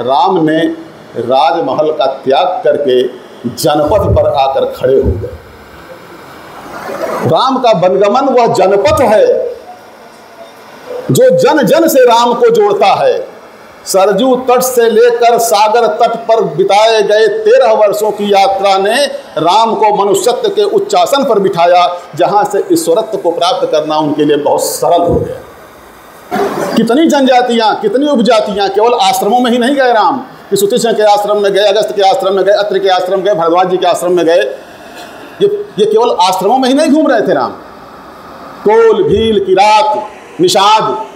राम ने राजमहल का त्याग करके जनपद पर आकर खड़े हो गए। राम का बनगमन वह जनपद है, जो जन जन से राम को जोड़ता है। सरजू तट से लेकर सागर तट पर बिताए गए तेरह वर्षों की यात्रा ने राम को मनुष्यत्व के उच्चासन पर बिठाया, जहाँ से ईश्वरत्व को प्राप्त करना उनके लिए बहुत सरल हो गया। कितनी जनजातियाँ, कितनी उपजातियाँ, केवल आश्रमों में ही नहीं गए राम। कि सुति के आश्रम में गए, अगस्त के आश्रम में गए, अत्र के आश्रम गए, भरद्वाज जी के आश्रम में गए। ये ये केवल आश्रमों में ही नहीं घूम रहे थे राम। कोल भील, किरात, निषाद,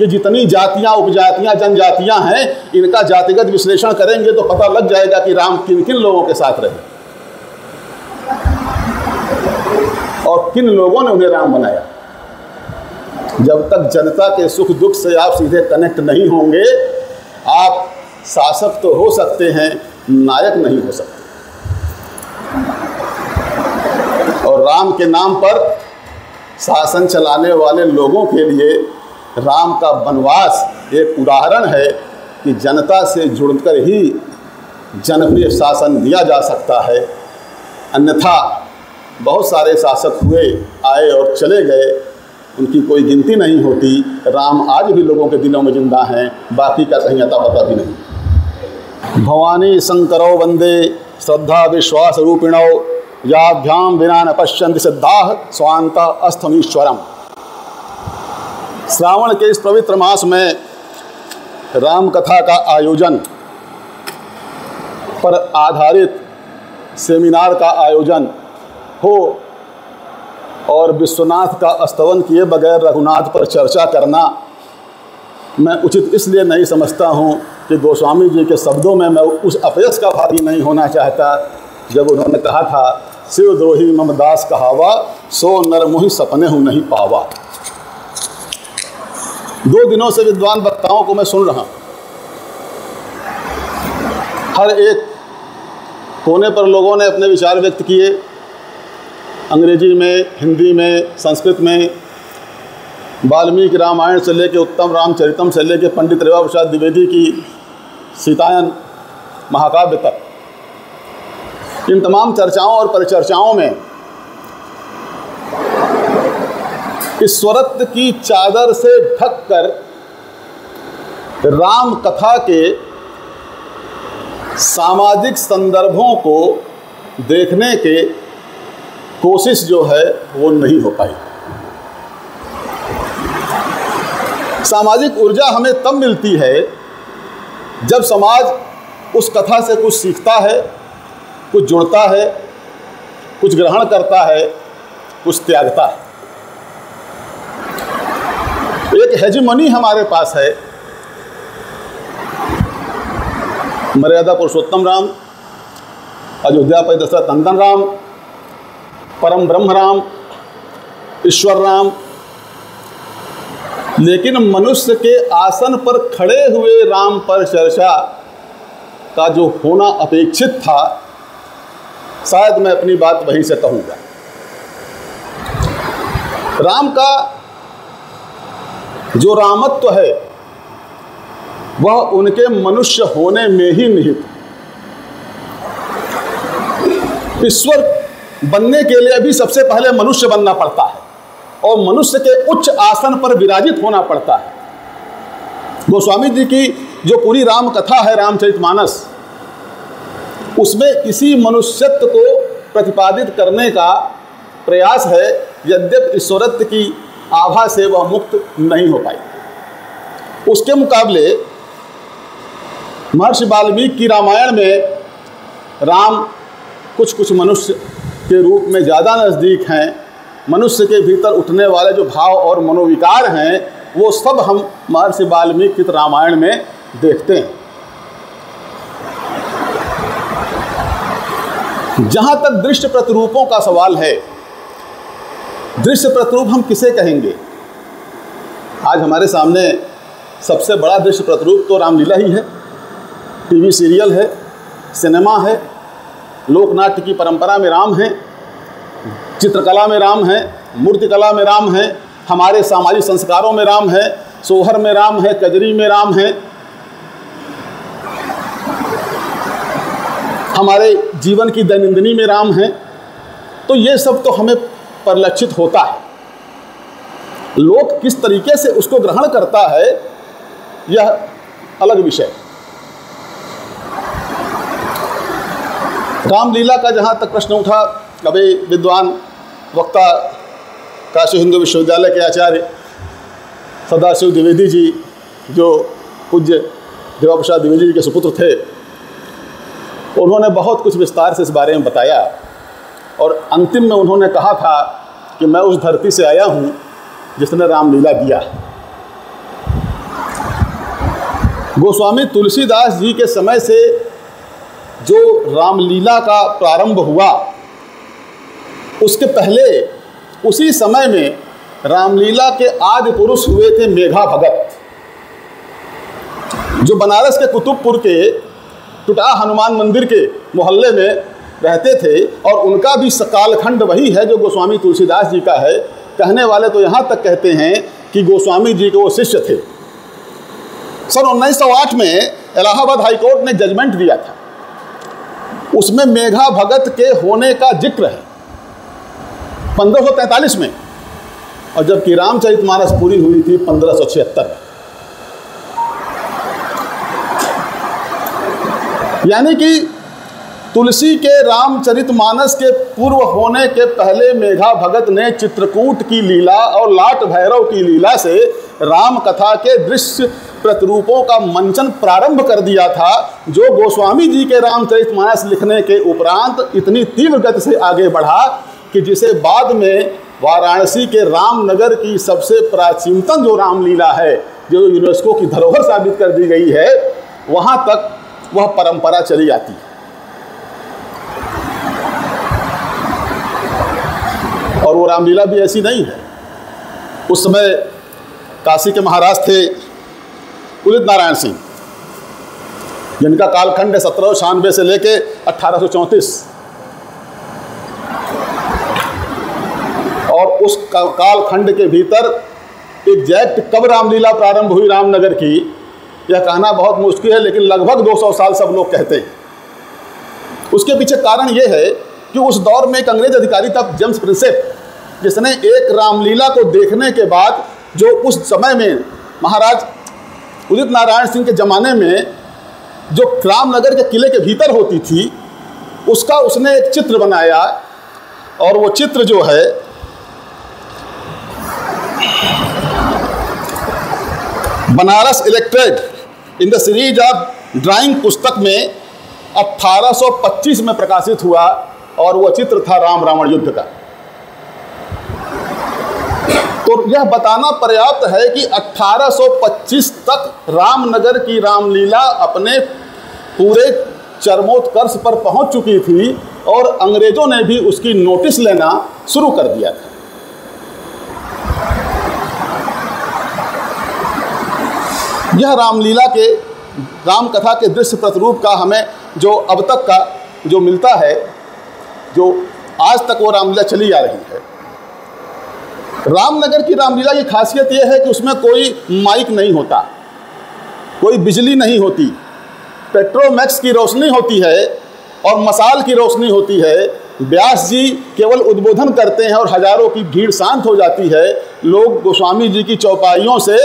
ये जितनी जातियाँ, उपजातियाँ, जनजातियाँ हैं, इनका जातिगत विश्लेषण करेंगे तो पता लग जाएगा कि राम किन किन लोगों के साथ रहे। और किन लोगों ने उन्हें राम बनाया? जब तक जनता के सुख दुख से आप सीधे कनेक्ट नहीं होंगे, आप शासक तो हो सकते हैं, नायक नहीं हो सकते। और राम के नाम पर शासन चलाने वाले लोगों के लिए राम का वनवास एक उदाहरण है कि जनता से जुड़कर ही जनप्रिय शासन दिया जा सकता है। अन्यथा बहुत सारे शासक हुए, आए और चले गए उनकी कोई गिनती नहीं होती। राम आज भी लोगों के दिलों में ज़िंदा हैं, बाकी का कहीं अता पता भी नहीं। भवानी शंकरो वंदे, श्रद्धा विश्वास रूपिणो याभ्याम बिना न पश्यंति सिद्धा स्वांत अस्थमीश्वरम। श्रावण के इस पवित्र मास में राम कथा का आयोजन पर आधारित सेमिनार का आयोजन हो और विश्वनाथ का स्तवन किए बगैर रघुनाथ पर चर्चा करना मैं उचित इसलिए नहीं समझता हूँ कि गोस्वामी जी के शब्दों में मैं उस अपयस का भागी नहीं होना चाहता। जब उन्होंने कहा था, शिव द्रोही मम दास कहावा, सो नर सपने हूँ नहीं पावा। दो दिनों से विद्वान वक्ताओं को मैं सुन रहा हर एक कोने पर लोगों ने अपने विचार व्यक्त किए। अंग्रेज़ी में, हिंदी में, संस्कृत में, वाल्मीकि रामायण से लेकर उत्तम रामचरितम से लेकर पंडित रेवा प्रसाद द्विवेदी की सीतायन महाकाव्य तक। इन तमाम चर्चाओं और परिचर्चाओं में ईश्वरत्व की चादर से ढककर राम कथा के सामाजिक संदर्भों को देखने के कोशिश जो है, वो नहीं हो पाई। सामाजिक ऊर्जा हमें तब मिलती है, जब समाज उस कथा से कुछ सीखता है, कुछ जुड़ता है, कुछ ग्रहण करता है, कुछ त्यागता है। एक हेजमनी हमारे पास है। मर्यादा पुरुषोत्तम राम, अयोध्या पर दशरथ नंदन राम परम ब्रह्म राम ईश्वर राम लेकिन मनुष्य के आसन पर खड़े हुए राम पर चर्चा का जो होना अपेक्षित था, शायद मैं अपनी बात वहीं से कहूँगा। राम का जो रामत्व है, वह उनके मनुष्य होने में ही निहित। ईश्वर बनने के लिए भी सबसे पहले मनुष्य बनना पड़ता है और मनुष्य के उच्च आसन पर विराजित होना पड़ता है। गोस्वामी जी की जो पूरी राम कथा है, रामचरितमानस, उसमें इसी मनुष्यत्व को प्रतिपादित करने का प्रयास है, यद्यप ईश्वरत्व की आभा से वह मुक्त नहीं हो पाई। उसके मुकाबले महर्षि वाल्मीकि की रामायण में राम कुछ कुछ मनुष्य के रूप में ज़्यादा नज़दीक हैं, मनुष्य के भीतर उठने वाले जो भाव और मनोविकार हैं, वो सब हम महर्षि वाल्मीकि रामायण में देखते हैं। जहाँ तक दृश्य प्रतिरूपों का सवाल है दृश्य प्रतिरूप हम किसे कहेंगे? आज हमारे सामने सबसे बड़ा दृश्य प्रतिरूप तो रामलीला ही है। टीवी सीरियल है, सिनेमा है लोकनाट्य की परंपरा में राम हैं, चित्रकला में राम हैं, मूर्तिकला में राम हैं, हमारे सामाजिक संस्कारों में राम है, सोहर में राम है, कजरी में राम है, हमारे जीवन की दैनंदिनी में राम हैं तो ये सब तो हमें परिलक्षित होता है। लोग किस तरीके से उसको ग्रहण करता है, यह अलग विषय। रामलीला का जहाँ तक प्रश्न उठा कभी विद्वान वक्ता काशी हिंदू विश्वविद्यालय के आचार्य सदाशिव द्विवेदी जी, जो पूज्य देवा प्रसाद द्विवेदी जी के सुपुत्र थे, उन्होंने बहुत कुछ विस्तार से इस बारे में बताया। और अंतिम में उन्होंने कहा था कि मैं उस धरती से आया हूँ जिसने रामलीला दिया। गोस्वामी तुलसीदास जी के समय से जो रामलीला का प्रारंभ हुआ, उसके पहले, उसी समय में रामलीला के आदि पुरुष हुए थे मेघा भगत, जो बनारस के कुतुबपुर के टुटा हनुमान मंदिर के मोहल्ले में रहते थे, और उनका भी सकालखंड वही है जो गोस्वामी तुलसीदास जी का है। कहने वाले तो यहाँ तक कहते हैं कि गोस्वामी जी के वो शिष्य थे। सन 1908 में इलाहाबाद हाईकोर्ट ने जजमेंट दिया था। उसमें मेघा भगत के होने का ज़िक्र है। 1543 में, और जबकि रामचरित रामचरितमानस पूरी हुई थी पंद्रह सौ में। यानी कि तुलसी के रामचरितमानस के पूर्व होने के पहले मेघा भगत ने चित्रकूट की लीला और लाट भैरव की लीला से राम कथा के दृश्य प्रतिरूपों का मंचन प्रारंभ कर दिया था, जो गोस्वामी जी के रामचरितमानस लिखने के उपरांत इतनी तीव्र गति से आगे बढ़ा कि जिसे बाद में वाराणसी के रामनगर की सबसे प्राचीनतम जो रामलीला है, जो यूनेस्को की धरोहर साबित कर दी गई है, वहाँ तक वह परंपरा चली आती है। और वो रामलीला भी ऐसी नहीं है। उस समय काशी के महाराज थे उदित नारायण सिंह। जिनका कालखंड है सत्रह छियानवे से लेके अट्ठारह और उस कालखंड के भीतर एग्जैक्ट कब रामलीला प्रारंभ हुई रामनगर की? यह कहना बहुत मुश्किल है, लेकिन लगभग 200 साल सब लोग कहते हैं। उसके पीछे कारण यह है कि उस दौर में एक अंग्रेज़ अधिकारी था जेम्स प्रिंसेप। जिसने एक रामलीला को देखने के बाद जो उस समय में महाराज उदित नारायण सिंह के ज़माने में जो रामनगर के किले के भीतर होती थी, उसका उसने एक चित्र बनाया और वो चित्र जो है, Banaras illustrated in the series of drawing पुस्तक में 1825 में प्रकाशित हुआ और वो चित्र था राम रावण युद्ध का। तो यह बताना पर्याप्त है कि 1825 तक रामनगर की रामलीला अपने पूरे चरमोत्कर्ष पर पहुँच चुकी थी और अंग्रेज़ों ने भी उसकी नोटिस लेना शुरू कर दिया था। यह रामलीला के राम कथा के दृश्य प्रतिरूप का हमें जो अब तक का जो मिलता है, जो आज तक वो रामलीला चली आ रही है। रामनगर की रामलीला की खासियत यह है कि उसमें कोई माइक नहीं होता, कोई बिजली नहीं होती, पेट्रोमैक्स की रोशनी होती है और मसाल की रोशनी होती है। व्यास जी केवल उद्बोधन करते हैं और हज़ारों की भीड़ शांत हो जाती है। लोग गोस्वामी जी की चौपाइयों से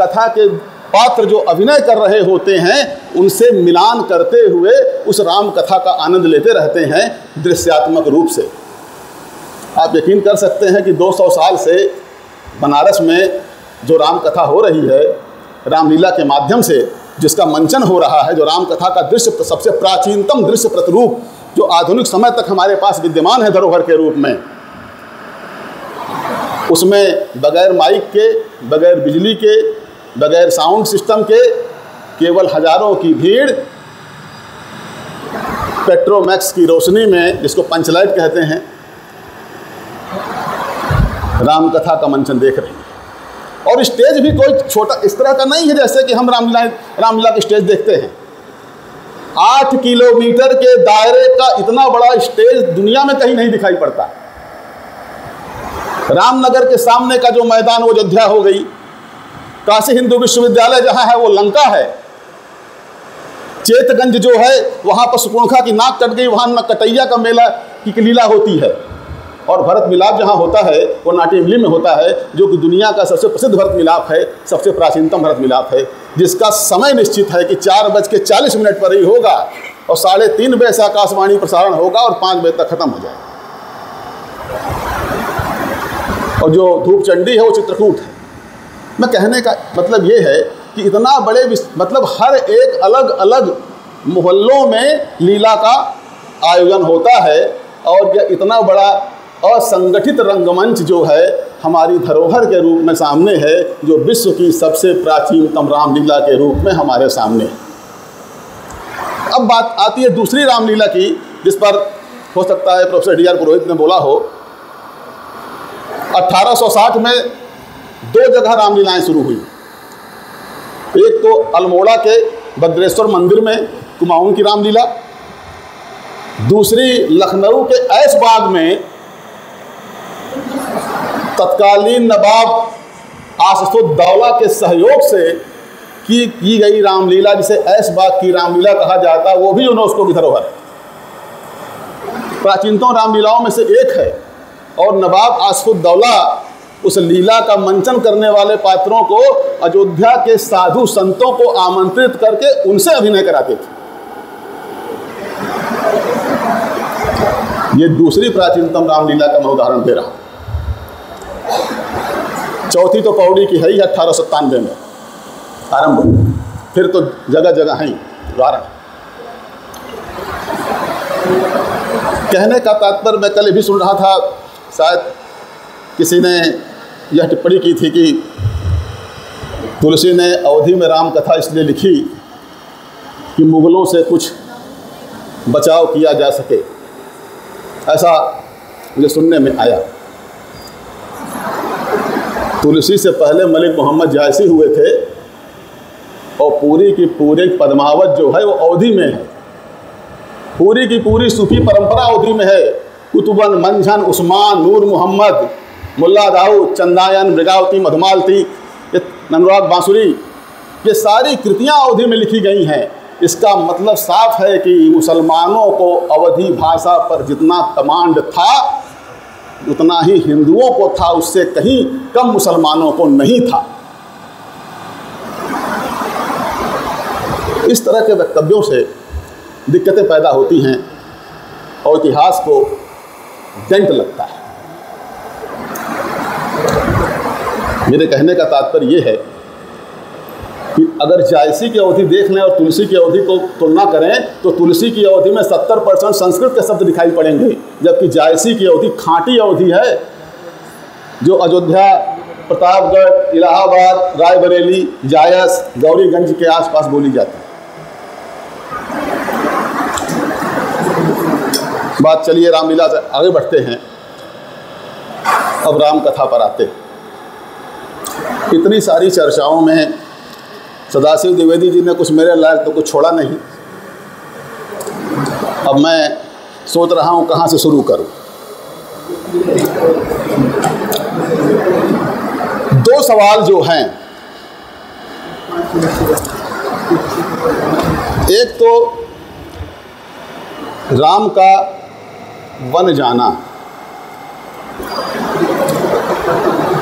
कथा के पात्र जो अभिनय कर रहे होते हैं, उनसे मिलान करते हुए उस राम कथा का आनंद लेते रहते हैं दृश्यात्मक रूप से। आप यकीन कर सकते हैं कि 200 साल से बनारस में जो राम कथा हो रही है, रामलीला के माध्यम से जिसका मंचन हो रहा है, जो राम कथा का दृश्य सबसे प्राचीनतम दृश्य प्रतिरूप, जो आधुनिक समय तक हमारे पास विद्यमान है धरोहर के रूप में, उसमें बगैर माइक के, बगैर बिजली के, बगैर साउंड सिस्टम के, केवल हज़ारों की भीड़, पेट्रोमैक्स की रोशनी में, जिसको पंचलाइट कहते हैं राम कथा का मंचन देख रही है। और स्टेज भी कोई छोटा, इस तरह का नहीं है जैसे कि हम रामलीला रामलीला की स्टेज देखते हैं। आठ किलोमीटर के दायरे का इतना बड़ा स्टेज दुनिया में कहीं नहीं दिखाई पड़ता। रामनगर के सामने का जो मैदान, वो अयोध्या हो गई। काशी हिंदू विश्वविद्यालय जहाँ है, वो लंका है। चेतगंज जो है, वहाँ पर सुपुणखा की नाक कट गई, वहाँ न कटैया का मेला की लीला होती है। और भरत मिलाप जहाँ होता है, वो नाट्यमिली में होता है, जो कि दुनिया का सबसे प्रसिद्ध भरत मिलाप है, सबसे प्राचीनतम भरत मिलाप है, जिसका समय निश्चित है कि चार बज के चालीस मिनट पर ही होगा, और साढ़े तीन बजे से आकाशवाणी प्रसारण होगा और पाँच बजे तक खत्म हो जाएगा। और जो धूप चंडी है, वो चित्रकूट है। मैं कहने का मतलब ये है कि इतना बड़े मतलब हर एक अलग अलग मोहल्लों में लीला का आयोजन होता है, और इतना बड़ा असंगठित रंगमंच जो है, हमारी धरोहर के रूप में सामने है, जो विश्व की सबसे प्राचीनतम रामलीला के रूप में हमारे सामने है। अब बात आती है दूसरी रामलीला की, जिस पर हो सकता है प्रोफेसर डी आर पुरोहित ने बोला हो। 1860 में दो जगह रामलीलाएँ शुरू हुई। एक तो अल्मोड़ा के भद्रेश्वर मंदिर में कुमाऊं की रामलीला, दूसरी लखनऊ के ऐसबाग में तत्कालीन नवाब आसफुद्दौला के सहयोग से की की गई रामलीला, जिसे ऐसबाग की रामलीला कहा जाता है वो भी यूनेस्को की धरोहर प्राचीनतम रामलीलाओं में से एक है, और नवाब आसफुद्दौला उस लीला का मंचन करने वाले पात्रों को अयोध्या के साधु संतों को आमंत्रित करके उनसे अभिनय कराते थे। ये दूसरी प्राचीनतम रामलीला का मैं उदाहरण दे रहा हूँ। चौथी तो पौड़ी की है ही अट्ठारह सत्तानवे में। आरंभ। फिर तो जगह जगह है उदाहरण कहने का तात्पर्य मैं कल भी सुन रहा था, शायद किसी ने यह टिप्पणी की थी कि तुलसी ने अवधि में राम कथा इसलिए लिखी कि मुगलों से कुछ बचाव किया जा सके। ऐसा मुझे सुनने में आया। तुलसी से पहले मलिक मोहम्मद जायसी हुए थे और पूरी की पूरी पद्मावत जो है वो अवधि में है। पूरी की पूरी सूफी परंपरा अवधि में है। कुतुबन, मंझन, उस्मान, नूर मोहम्मद, मुल्ला दाऊद, चंदायन, मृगावती, मधुमालती ननराग बांसुरी, ये सारी कृतियाँ अवधि में लिखी गई हैं। इसका मतलब साफ़ है कि मुसलमानों को अवधि भाषा पर जितना कमांड था उतना ही हिंदुओं को था, उससे कहीं कम मुसलमानों को नहीं था। इस तरह के वक्तव्यों से दिक्कतें पैदा होती हैं और इतिहास को डेंट लगता है। मेरे कहने का तात्पर्य यह है कि अगर जायसी की अवधि देख लें और तुलसी की अवधि को तुलना करें तो तुलसी की अवधि में सत्तर परसेंट संस्कृत के शब्द दिखाई पड़ेंगे, जबकि जायसी की अवधि खांटी अवधि है, जो अयोध्या, प्रतापगढ़, इलाहाबाद, रायबरेली, जायस, गौरीगंज के आसपास बोली जाती है। बात चलिए रामलीला से आगे बढ़ते हैं। अब राम कथा पर आते इतनी सारी चर्चाओं में सदाशिव द्विवेदी जी ने कुछ मेरे लायक तो कुछ छोड़ा नहीं। अब मैं सोच रहा हूँ कहाँ से शुरू करूँ। दो सवाल जो हैं। एक तो राम का वन जाना।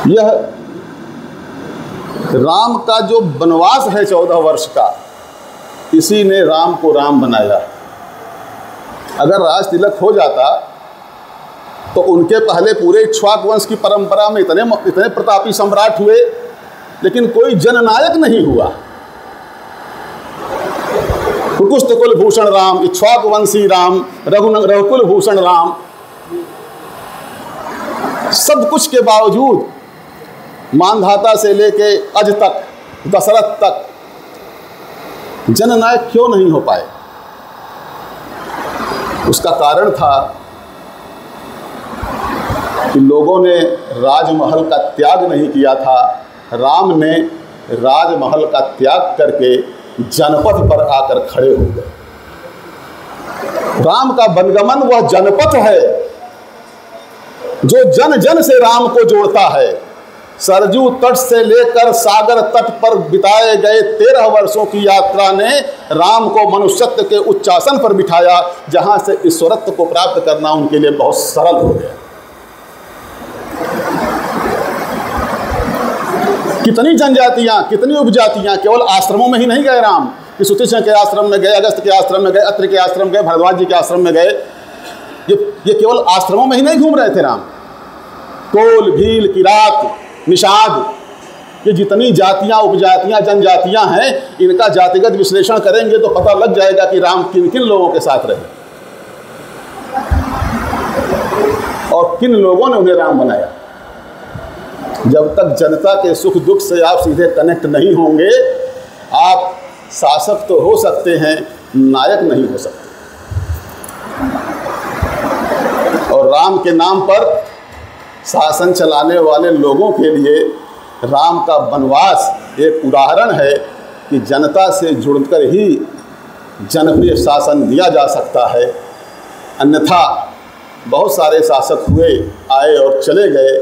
यह राम का जो वनवास है चौदह वर्ष का, इसी ने राम को राम बनाया। अगर राज तिलक हो जाता तो उनके पहले पूरे इक्ष्वाक वंश की परंपरा में इतने इतने प्रतापी सम्राट हुए, लेकिन कोई जननायक नहीं हुआ। कुकुस्त कुल भूषण राम, इक्ष्वाक वंशी राम, रघु, रघुकुल भूषण राम, सब कुछ के बावजूद मानधाता से लेके अज तक, दशरथ तक, जननायक क्यों नहीं हो पाए? उसका कारण था कि लोगों ने राजमहल का त्याग नहीं किया था। राम ने राजमहल का त्याग करके जनपद पर आकर खड़े हो गए। राम का बनगमन वह जनपद है, जो जन जन से राम को जोड़ता है। सरजू तट से लेकर सागर तट पर बिताए गए तेरह वर्षों की यात्रा ने राम को मनुष्यत्व के उच्चासन पर बिठाया, जहाँ से ईश्वरत्व को प्राप्त करना उनके लिए बहुत सरल हो गया। कितनी जनजातियाँ, कितनी उपजातियाँ, केवल आश्रमों में ही नहीं गए राम। कि के आश्रम में गए, अगस्त के आश्रम में गए, अत्र के आश्रम गए, भरद्वाज जी के आश्रम में गए। ये ये केवल आश्रमों में ही नहीं घूम रहे थे राम। कोल भील किरात निषाद ये जितनी जातियाँ, उपजातियाँ, जनजातियाँ हैं, इनका जातिगत विश्लेषण करेंगे तो पता लग जाएगा कि राम किन किन लोगों के साथ रहे। और किन लोगों ने उन्हें राम बनाया? जब तक जनता के सुख दुख से आप सीधे कनेक्ट नहीं होंगे, आप शासक तो हो सकते हैं, नायक नहीं हो सकते। और राम के नाम पर शासन चलाने वाले लोगों के लिए राम का वनवास एक उदाहरण है कि जनता से जुड़कर ही जनप्रिय शासन दिया जा सकता है। अन्यथा बहुत सारे शासक हुए, आए और चले गए।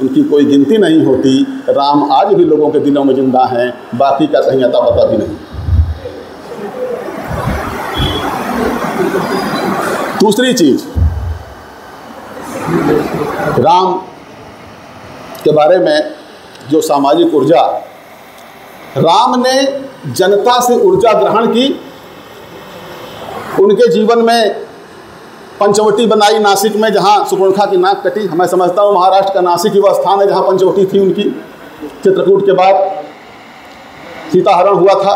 उनकी कोई गिनती नहीं होती। राम आज भी लोगों के दिलों में ज़िंदा हैं। बाकी का कहीं अता पता भी नहीं। दूसरी चीज़ राम के बारे में जो सामाजिक ऊर्जा, राम ने जनता से ऊर्जा ग्रहण की। उनके जीवन में पंचवटी बनाई नासिक में, जहाँ सुपर्णखा की नाक कटी। मैं समझता हूँ महाराष्ट्र का नासिक ही वह स्थान है, जहाँ पंचवटी थी उनकी। चित्रकूट के बाद सीताहरण हुआ था।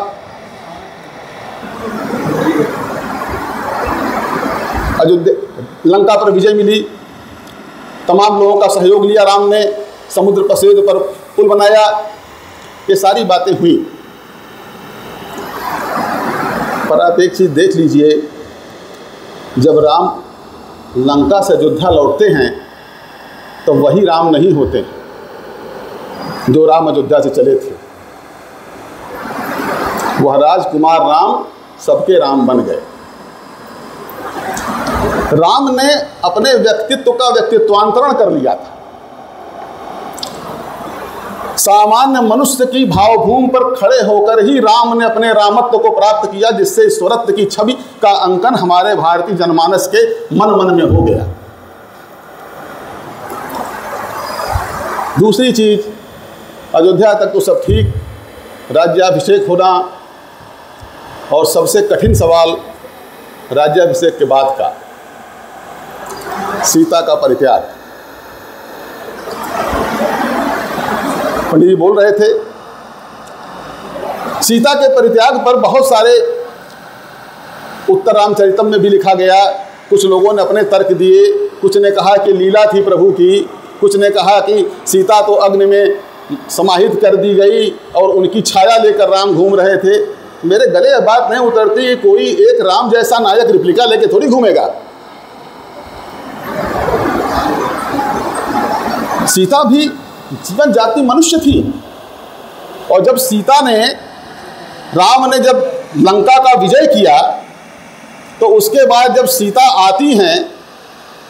अयोध्या, लंका पर विजय मिली। तमाम लोगों का सहयोग लिया, राम ने समुद्र पसेद पर पुल बनाया। ये सारी बातें हुई। पर आप एक चीज़ देख लीजिए, जब राम लंका से अयोध्या लौटते हैं तो वही राम नहीं होते, जो राम अयोध्या से चले थे। वह राजकुमार राम सबके राम बन गए। राम ने अपने व्यक्तित्व का व्यक्तित्वांतरण कर लिया था। सामान्य मनुष्य की भावभूमि पर खड़े होकर ही राम ने अपने रामत्व को प्राप्त किया, जिससे ईश्वरत्व की छवि का अंकन हमारे भारतीय जनमानस के मन मन में हो गया। दूसरी चीज़, अयोध्या तक तो सब ठीक, राज्याभिषेक होना और सबसे कठिन सवाल राज्याभिषेक के बाद का। सीता का परित्याग। पंडित जी बोल रहे थे, सीता के परित्याग पर बहुत सारे उत्तर रामचरितम में भी लिखा गया। कुछ लोगों ने अपने तर्क दिए, कुछ ने कहा कि लीला थी प्रभु की, कुछ ने कहा कि सीता तो अग्नि में समाहित कर दी गई और उनकी छाया लेकर राम घूम रहे थे। मेरे गले बात नहीं उतरती, कोई एक राम जैसा नायक रिप्लिका लेके थोड़ी घूमेगा। सीता भी जीवन जाति मनुष्य थी। और जब सीता ने, राम ने जब लंका का विजय किया तो उसके बाद जब सीता आती हैं,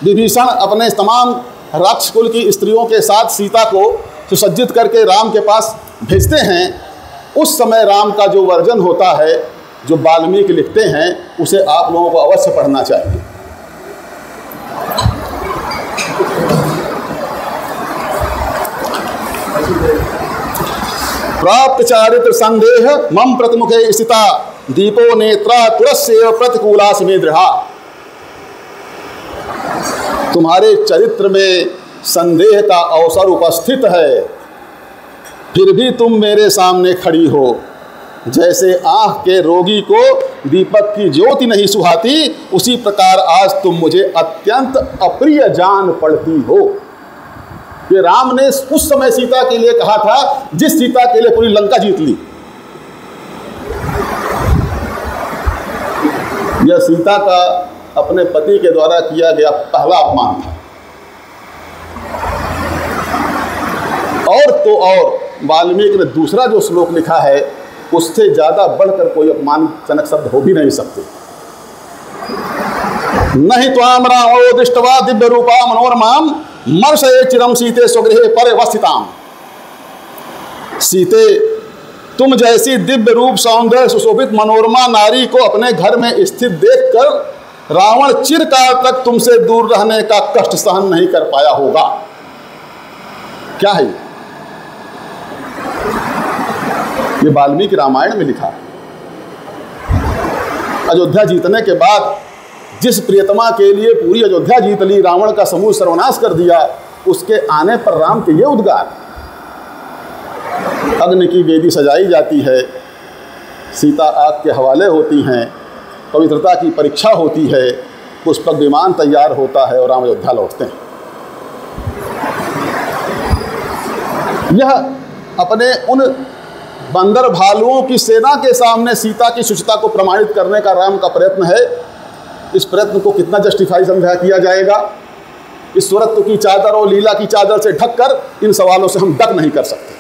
विभीषण अपने तमाम राक्ष कुल की स्त्रियों के साथ सीता को सुसज्जित करके राम के पास भेजते हैं, उस समय राम का जो वर्जन होता है, जो वाल्मीकि लिखते हैं, उसे आप लोगों को अवश्य पढ़ना चाहिए। प्राप्त चारित्र संदेह मम प्रतिमुखे स्थिता। दीपो नेत्रा तुरस्य प्रतिकूला में तुम्हारे चरित्र में संदेह का अवसर उपस्थित है। फिर भी तुम मेरे सामने खड़ी हो। जैसे आँख के रोगी को दीपक की ज्योति नहीं सुहाती, उसी प्रकार आज तुम मुझे अत्यंत अप्रिय जान पड़ती हो। ये राम ने उस समय सीता के लिए कहा था, जिस सीता के लिए पूरी लंका जीत ली। यह सीता का अपने पति के द्वारा किया गया पहला अपमान था। और तो और, वाल्मीकि ने दूसरा जो श्लोक लिखा है, उससे ज़्यादा बढ़कर कोई अपमानजनक शब्द हो भी नहीं सकते। नहीं तो आम राम दृष्टवा दिव्य रूपा मनोरमाम मर्षये चिरम सीते स्वगृह पर सीते, तुम जैसी दिव्य रूप सौंदर्य सुशोभित मनोरमा नारी को अपने घर में स्थित देखकर रावण चिरकाल तक तुमसे दूर रहने का कष्ट सहन नहीं कर पाया होगा। क्या है ये? वाल्मीकि रामायण में लिखा अयोध्या जीतने के बाद जिस प्रियतमा के लिए पूरी अयोध्या जीत ली, रावण का समूह सर्वनाश कर दिया, उसके आने पर राम के ये उद्गार। अग्नि की वेदी सजाई जाती है, सीता आग के हवाले होती हैं, पवित्रता की परीक्षा होती है पुष्पक विमान तैयार होता है और राम अयोध्या लौटते हैं। यह अपने उन बंदर भालुओं की सेना के सामने सीता की शुचिता को प्रमाणित करने का राम का प्रयत्न है इस प्रयत्न को कितना जस्टिफाई समझा किया जाएगा? इस स्वरत्व की चादर और लीला की चादर से ढक कर इन सवालों से हम डक नहीं कर सकते।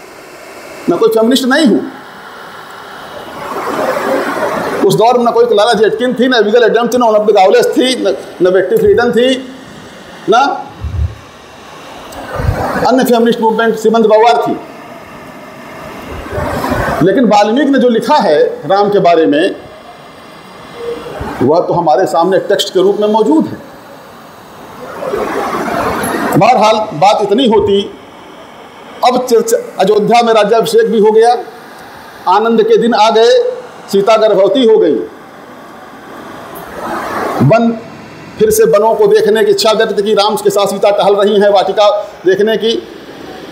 मैं कोई फेमिनिस्ट नहीं हूँ। उस दौर में ना कोई क्लारा जेटकिन थी, ना विगल एडम थी, ना गावलेस थी, न व्यक्ति फ्रीडम थी, ना अन्य फेमिनिस्ट मूवमेंट सिमंत गौवार थी। लेकिन वाल्मीकि ने जो लिखा है राम के बारे में वह तो हमारे सामने टेक्स्ट के रूप में मौजूद है। बहरहाल, बात इतनी होती, अब चर्चा अयोध्या में राज्याभिषेक भी हो गया, आनंद के दिन आ गए सीता गर्भवती हो गई। वन फिर से वनों को देखने की इच्छा व्यक्त की, राम के साथ सीता टहल रही हैं, वाटिका देखने की।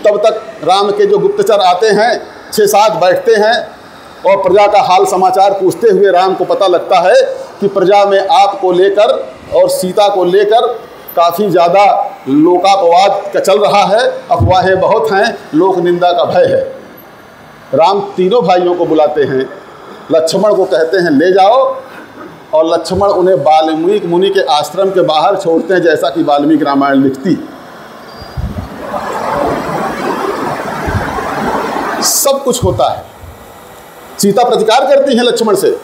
तब तक राम के जो गुप्तचर आते हैं छः सात बैठते हैं, और प्रजा का हाल समाचार पूछते हुए राम को पता लगता है कि प्रजा में आपको लेकर और सीता को लेकर काफ़ी ज़्यादा लोकापवाद का चल रहा है, अफवाहें बहुत हैं, लोक निंदा का भय है। राम तीनों भाइयों को बुलाते हैं, लक्ष्मण को कहते हैं, ले जाओ। और लक्ष्मण उन्हें वाल्मीकि मुनि के आश्रम के बाहर छोड़ते हैं, जैसा कि वाल्मीकि रामायण लिखती। सब कुछ होता है। सीता प्रतिकार करती है लक्ष्मण से।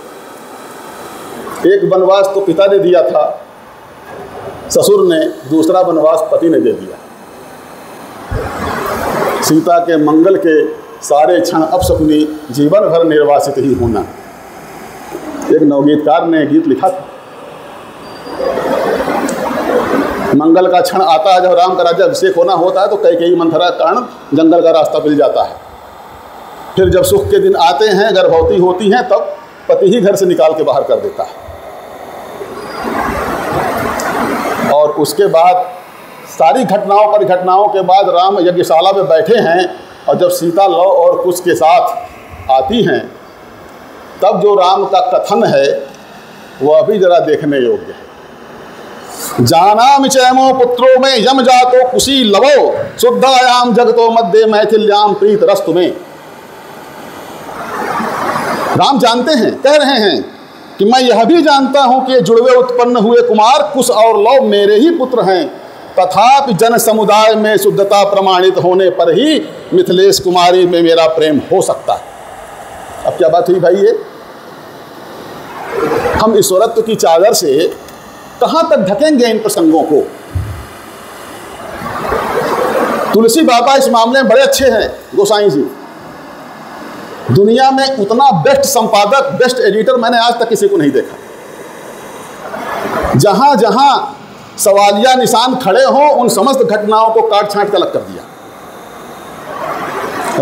एक वनवास तो पिता ने दिया था, ससुर ने दूसरा वनवास पति ने दे दिया। सीता के मंगल के सारे क्षण अपसपनी जीवन भर निर्वासित ही होना। एक नवगीतकार ने गीत लिखा था। मंगल का क्षण आता है, जब राम का राज्य अभिषेक होना होता है तो कई कई मंथरा कारण जंगल का रास्ता मिल जाता है। फिर जब सुख के दिन आते हैं, गर्भवती होती हैं, तब पति ही घर से निकाल के बाहर कर देता है। और उसके बाद सारी घटनाओं पर घटनाओं के बाद राम यज्ञशाला में बैठे हैं और जब सीता लव और कुश के साथ आती हैं, तब जो राम का कथन है, वह अभी जरा देखने योग्य है। जाना मिचैमो पुत्रों में यम जातो कुशी लवो, शुद्धायाम जगतो मध्य मैथिल्याम प्रीत रस्तु में। राम जानते हैं, कह रहे हैं कि मैं यह भी जानता हूँ कि जुड़वे उत्पन्न हुए कुमार कुश और लव मेरे ही पुत्र हैं। तथापि जन समुदाय में शुद्धता प्रमाणित होने पर ही मिथिलेश कुमारी में मेरा प्रेम हो सकता है। अब क्या बात हुई भाई ये? हम ईश्वरत्व की चादर से कहाँ तक ढकेंगे इन प्रसंगों को? तुलसी बाबा इस मामले में बड़े अच्छे हैं, गोसाई जी। दुनिया में उतना बेस्ट संपादक बेस्ट एडिटर मैंने आज तक किसी को नहीं देखा। जहाँ जहाँ सवालिया निशान खड़े हों, उन समस्त घटनाओं को काट छांट अलग कर दिया।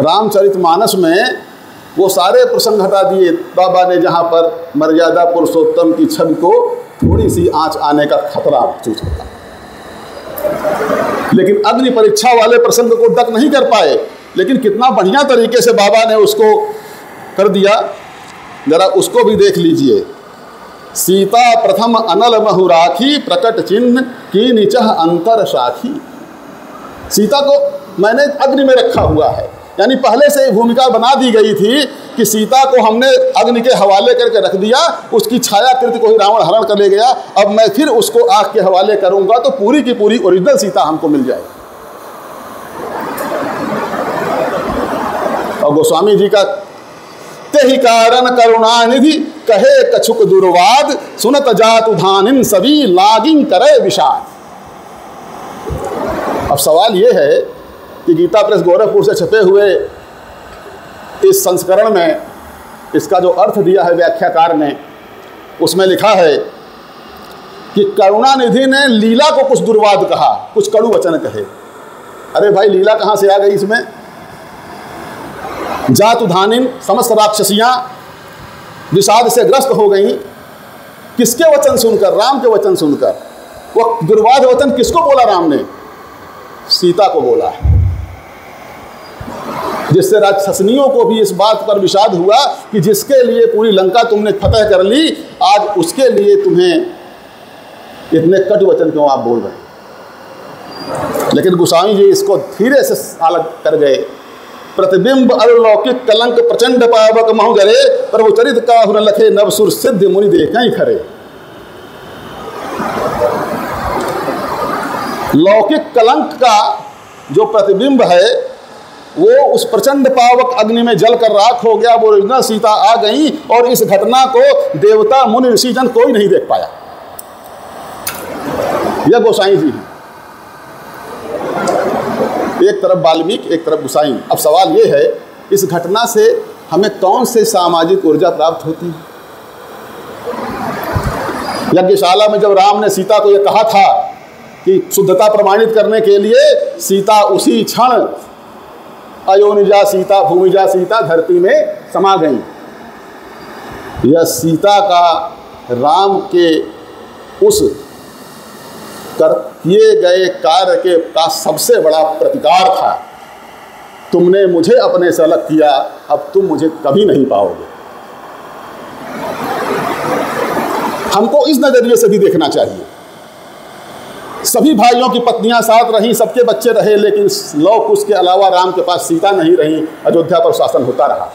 रामचरितमानस में वो सारे प्रसंग हटा दिए। बाबा ने जहाँ पर मर्यादा पुरुषोत्तम की छवि को थोड़ी सी आँच आने का खतरा महसूस होता लेकिन अग्नि परीक्षा वाले प्रसंग को डक नहीं कर पाए। लेकिन कितना बढ़िया तरीके से बाबा ने उसको कर दिया। जरा उसको भी देख लीजिए। सीता प्रथम अनल महु राखी प्रकट चिन्ह की निचह अंतर साखी। सीता को मैंने अग्नि में रखा हुआ है। यानी पहले से भूमिका बना दी गई थी कि सीता को हमने अग्नि के हवाले करके रख दिया, उसकी छाया कृति को ही रावण हरण कर ले गया। अब मैं फिर उसको आग के हवाले करूँगा तो पूरी की पूरी ओरिजिनल सीता हमको मिल जाएगी। और गोस्वामी जी का ते ही कारण करुणानिधि, कहे कछुक दुर्वाद, सुनत जात उधानिन सभी लागिंग करे विषाद। अब सवाल ये है कि गीता प्रेस गोरखपुर से छपे हुए इस संस्करण में इसका जो अर्थ दिया है व्याख्याकार ने, उसमें लिखा है कि करुणानिधि ने लीला को कुछ दुर्वाद कहा, कुछ कड़ु वचन कहे। अरे भाई, लीला कहाँ से आ गई इसमें? जात उधानिन समस्त राक्षसियाँ विषाद से ग्रस्त हो गई। किसके वचन सुनकर? राम के वचन सुनकर। वो दुर्वाद वचन किसको बोला राम ने? सीता को बोला। जिससे राक्षसनियों को भी इस बात पर विषाद हुआ कि जिसके लिए पूरी लंका तुमने फतह कर ली, आज उसके लिए तुम्हें इतने कट वचन क्यों आप बोल रहे लेकिन गोस्वामी जी इसको धीरे से अलग कर गए। प्रतिबिंब अलौकिक कलंक प्रचंड पावक महु जरे प्रभु चरित का लखे नवसुर सिद्ध मुनि दे कहीं खरे। लौकिक कलंक का जो प्रतिबिंब है, वो उस प्रचंड पावक अग्नि में जल कर राख हो गया, वो ओरिजिनल सीता आ गई और इस घटना को देवता मुनि ऋषिजन कोई नहीं देख पाया। यह गोसाई जी है। एक तरफ़ वाल्मीकि, एक तरफ़ गुसाई। अब सवाल ये है, इस घटना से हमें कौन से सामाजिक ऊर्जा प्राप्त होती है? यज्ञशाला में जब राम ने सीता को यह कहा था कि शुद्धता प्रमाणित करने के लिए सीता उसी क्षण अयोनिजा सीता, भूमिजा सीता धरती में समा गई। यह सीता का राम के उस कर किए गए कार्य के का सबसे बड़ा प्रतिकार था। तुमने मुझे अपने से अलग किया, अब तुम मुझे कभी नहीं पाओगे। हमको इस नज़रिए से भी देखना चाहिए। सभी भाइयों की पत्नियाँ साथ रहीं, सबके बच्चे रहे, लेकिन लौ कुश के अलावा राम के पास सीता नहीं रही, अयोध्या पर शासन होता रहा।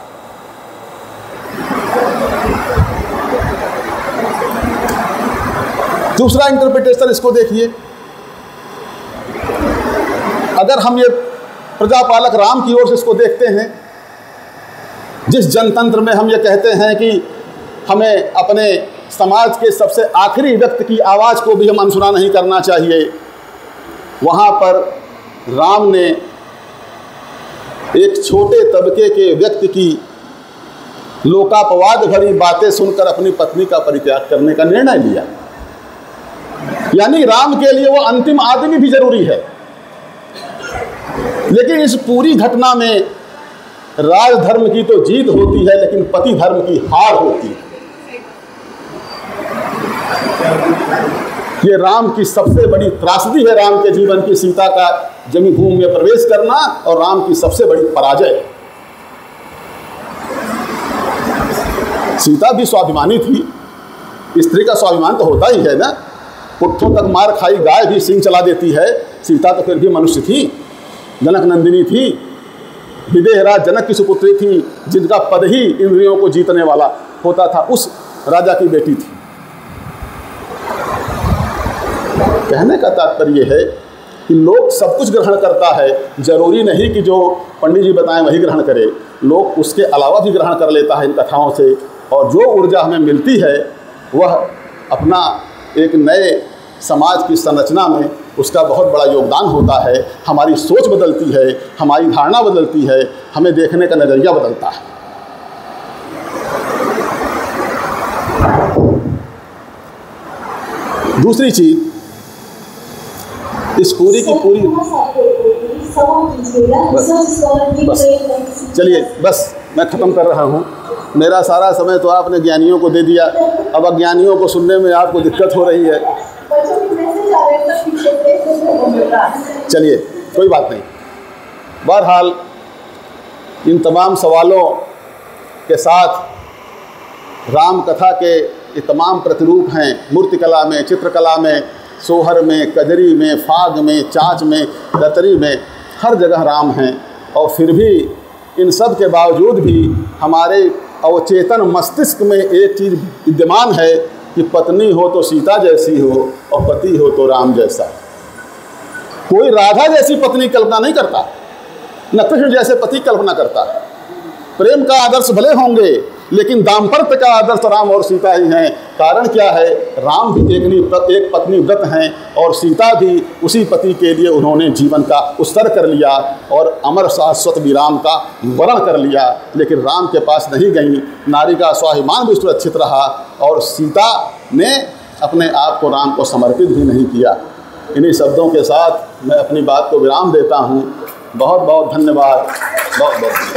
दूसरा इंटरप्रिटेशन इसको देखिए। अगर हम ये प्रजापालक राम की ओर से इसको देखते हैं, जिस जनतंत्र में हम ये कहते हैं कि हमें अपने समाज के सबसे आखिरी व्यक्ति की आवाज़ को भी हम अनसुना नहीं करना चाहिए, वहाँ पर राम ने एक छोटे तबके के व्यक्ति की लोकापवाद भरी बातें सुनकर अपनी पत्नी का परित्याग करने का निर्णय लिया। यानी राम के लिए वो अंतिम आदमी भी ज़रूरी है। लेकिन इस पूरी घटना में राजधर्म की तो जीत होती है, लेकिन पति धर्म की हार होती है। ये राम की सबसे बड़ी त्रासदी है, राम के जीवन की। सीता का जमी भूमि में प्रवेश करना और राम की सबसे बड़ी पराजय। सीता भी स्वाभिमानी थी, स्त्री का स्वाभिमान तो होता ही है ना। पुट्ठों तक मार खाई गाय भी सिंह चला देती है। सीता तो फिर भी मनुष्य थी, जनक नंदिनी थी विदेहराज जनक की सुपुत्री थी, जिनका पद ही इंद्रियों को जीतने वाला होता था, उस राजा की बेटी थी। कहने का तात्पर्य है कि लोग सब कुछ ग्रहण करता है, ज़रूरी नहीं कि जो पंडित जी बताएँ वही ग्रहण करे। लोग उसके अलावा भी ग्रहण कर लेता है इन कथाओं से, और जो ऊर्जा हमें मिलती है, वह अपना एक नए समाज की संरचना में उसका बहुत बड़ा योगदान होता है हमारी सोच बदलती है हमारी धारणा बदलती है हमें देखने का नज़रिया बदलता है दूसरी चीज़ इस पूरी की पूरी बस चलिए बस मैं ख़त्म कर रहा हूँ मेरा सारा समय तो आपने ज्ञानियों को दे दिया। अब अज्ञानियों को सुनने में आपको दिक्कत हो रही है। चलिए, कोई बात नहीं। बहरहाल, इन तमाम सवालों के साथ राम कथा के ये तमाम प्रतिरूप हैं। मूर्तिकला में, चित्रकला में, सोहर में, कजरी में, फाग में, चाँच में, दतरी में, हर जगह राम हैं। और फिर भी इन सब के बावजूद भी हमारे अवचेतन मस्तिष्क में एक चीज़ विद्यमान है कि पत्नी हो तो सीता जैसी हो और पति हो तो राम जैसा। कोई राधा जैसी पत्नी कल्पना नहीं करता। न कृष्ण जैसे पति कल्पना करता। प्रेम का आदर्श भले होंगे लेकिन दाम्पत्य का आदर्श राम और सीता ही हैं। कारण क्या है? राम भी एक एक पत्नी व्रत हैं और सीता भी उसी पति के लिए उन्होंने जीवन का उत्सर्ग कर लिया और अमर शाश्वत भी राम का वर्ण कर लिया। लेकिन राम के पास नहीं गई। नारी का स्वाभिमान भी सुरक्षित रहा और सीता ने अपने आप को राम को समर्पित भी नहीं किया। इन्हीं शब्दों के साथ मैं अपनी बात को विराम देता हूँ। बहुत बहुत धन्यवाद। बहुत बहुत